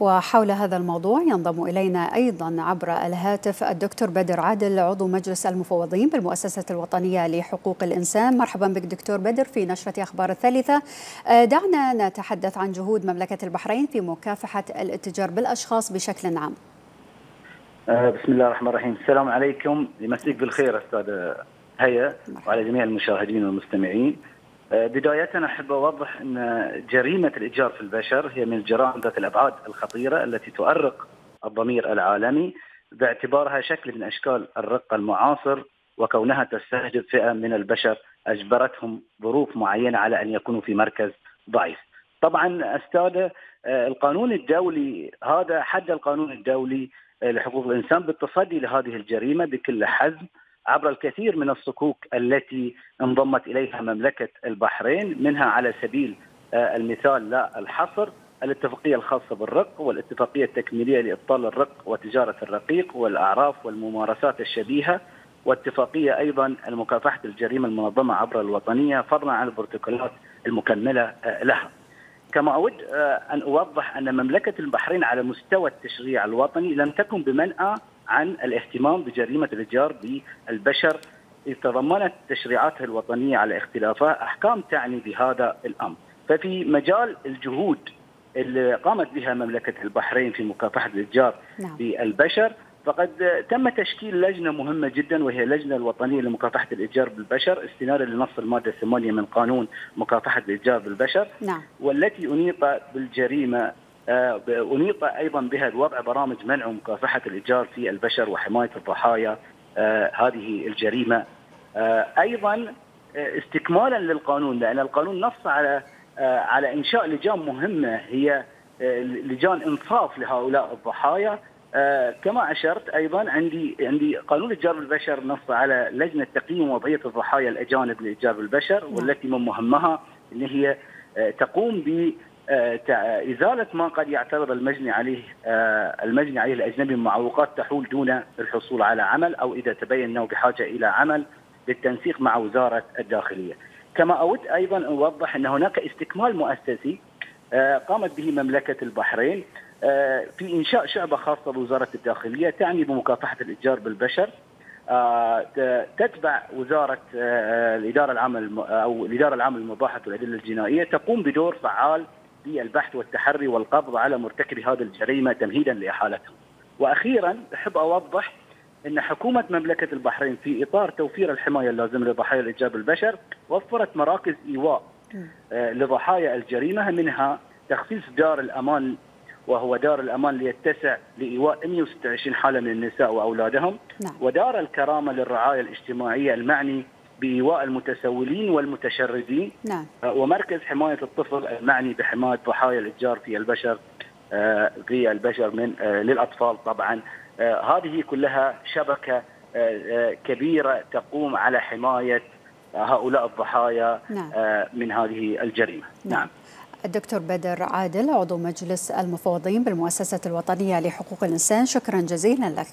وحول هذا الموضوع ينضم إلينا أيضا عبر الهاتف الدكتور بدر عادل عضو مجلس المفوضين بالمؤسسة الوطنية لحقوق الإنسان. مرحبا بك دكتور بدر في نشرة أخبار الثالثة. دعنا نتحدث عن جهود مملكة البحرين في مكافحة الاتجار بالأشخاص بشكل عام. بسم الله الرحمن الرحيم. السلام عليكم. يمسيك بالخير أستاذ هيا وعلى جميع المشاهدين والمستمعين. بداية أحب أوضح أن جريمة الإتجار في البشر هي من الجرائم ذات الأبعاد الخطيرة التي تؤرق الضمير العالمي باعتبارها شكل من أشكال الرق المعاصر وكونها تستهدف فئة من البشر أجبرتهم ظروف معينة على أن يكونوا في مركز ضعيف. طبعا أستاذ القانون الدولي هذا حد القانون الدولي لحقوق الإنسان بالتصدي لهذه الجريمة بكل حزم. عبر الكثير من الصكوك التي انضمت إليها مملكة البحرين منها على سبيل المثال لا الحصر الاتفاقية الخاصة بالرق والاتفاقية التكميلية لإبطال الرق وتجارة الرقيق والأعراف والممارسات الشبيهة واتفاقية أيضا لمكافحه الجريمة المنظمة عبر الوطنية فضلا عن البروتوكولات المكملة لها. كما أود أن أوضح أن مملكة البحرين على مستوى التشريع الوطني لم تكن بمنأى عن الاهتمام بجريمة الإتجار بالبشر تضمنت تشريعاتها الوطنية على اختلافها أحكام تعني بهذا الأمر، ففي مجال الجهود اللي قامت بها مملكة البحرين في مكافحة الإتجار نعم. بالبشر فقد تم تشكيل لجنة مهمة جدا وهي اللجنة الوطنية لمكافحة الإتجار بالبشر استنادا لنص المادة الثمانية من قانون مكافحة الإتجار بالبشر نعم. والتي انيط بالجريمة أنيط أيضا بها بوضع برامج منع ومكافحة الإتجار في البشر وحماية الضحايا هذه الجريمة. أيضا استكمالا للقانون لأن القانون نص على على إنشاء لجان مهمة هي لجان إنصاف لهؤلاء الضحايا. كما أشرت أيضا عندي عندي قانون الإتجار بالبشر نص على لجنة تقييم وضعية الضحايا الأجانب للإتجار بالبشر والتي من مهمها أن هي تقوم ب إزالة ما قد يعترض المجني عليه المجني عليه الأجنبي من معوقات تحول دون الحصول على عمل أو إذا تبين انه بحاجة إلى عمل بالتنسيق مع وزارة الداخلية. كما أود أيضا أن أوضح أن هناك استكمال مؤسسي قامت به مملكة البحرين في إنشاء شعبة خاصة بوزارة الداخلية تعني بمكافحة الإتجار بالبشر تتبع وزارة الإدارة العامه أو الإدارة العامة لمباحث الأدلة الجنائية تقوم بدور فعال في البحث والتحري والقبض على مرتكبي هذه الجريمة تمهيدا لاحالتهم. وأخيرا أحب أوضح إن حكومة مملكة البحرين في إطار توفير الحماية اللازمة لضحايا الاتجار بالبشر وفرت مراكز إيواء لضحايا الجريمة منها تخصيص دار الأمان وهو دار الأمان ليتسع لإيواء 126 حالة من النساء وأولادهم نعم. ودار الكرامة للرعاية الاجتماعية المعني بإيواء المتسولين والمتشردين نعم. ومركز حماية الطفل المعني بحماية ضحايا الإتجار في البشر في البشر من للأطفال طبعا هذه كلها شبكة كبيرة تقوم على حماية هؤلاء الضحايا نعم. من هذه الجريمة نعم. نعم. الدكتور بدر عادل عضو مجلس المفوضين بالمؤسسة الوطنية لحقوق الإنسان شكرا جزيلا لك